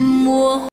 莫